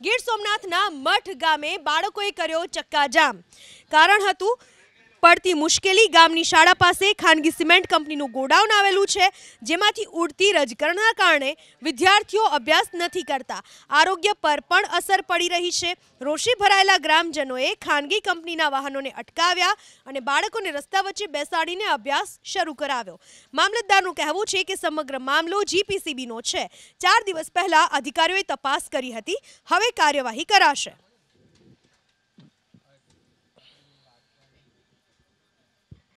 ગીર સોમનાથના મઠ ગામે બાળકોએ કર્યો ચક્કાજામ. કારણ હતું પડતી મુશ્કેલી ગામની શાળા પાસે ખાનગી સિમેન્ટ કંપનીનું ગોડાઉન આવેલું છે, જેમાંથી ઉડતી રજકરણના કારણે વિદ્યાર્થીઓ અભ્યાસ નથી કરતા. આરોગ્ય પર પણ અસર પડી રહી છે. રોષે ભરાયેલા ગ્રામજનોએ ખાનગી કંપનીના વાહનોને અટકાવ્યા અને બાળકોને રસ્તા વચ્ચે બેસાડીને અભ્યાસ શરૂ કરાવ્યો. મામલતદારનું કહેવું છે કે સમગ્ર મામલો જીપીસીબીનો છે. ચાર દિવસ પહેલા અધિકારીઓએ તપાસ કરી હતી. હવે કાર્યવાહી કરાશે.